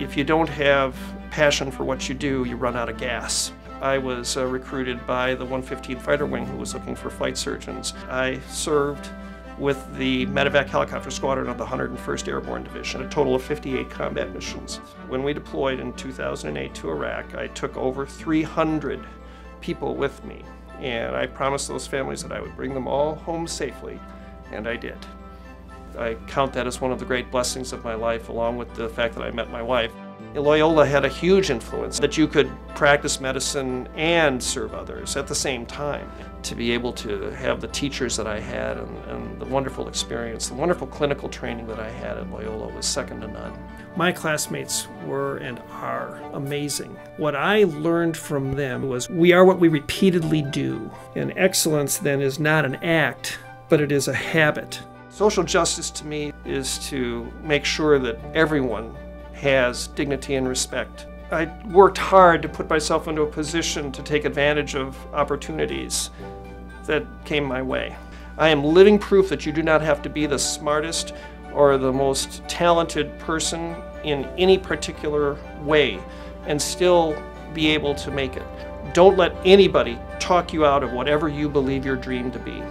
If you don't have passion for what you do, you run out of gas. I was uh, recruited by the 115 Fighter Wing who was looking for flight surgeons. I served with the medevac helicopter squadron of the 101st Airborne Division, a total of 58 combat missions. When we deployed in 2008 to Iraq, I took over 300 people with me and I promised those families that I would bring them all home safely, and I did. I count that as one of the great blessings of my life, along with the fact that I met my wife. Loyola had a huge influence that you could practice medicine and serve others at the same time. To be able to have the teachers that I had and, and, the wonderful experience, the wonderful clinical training that I had at Loyola was second to none. My classmates were and are amazing. What I learned from them was we are what we repeatedly do. And excellence then is not an act, but it is a habit. Social justice to me is to make sure that everyone has dignity and respect. I worked hard to put myself into a position to take advantage of opportunities that came my way. I am living proof that you do not have to be the smartest or the most talented person in any particular way and still be able to make it. Don't let anybody talk you out of whatever you believe your dream to be.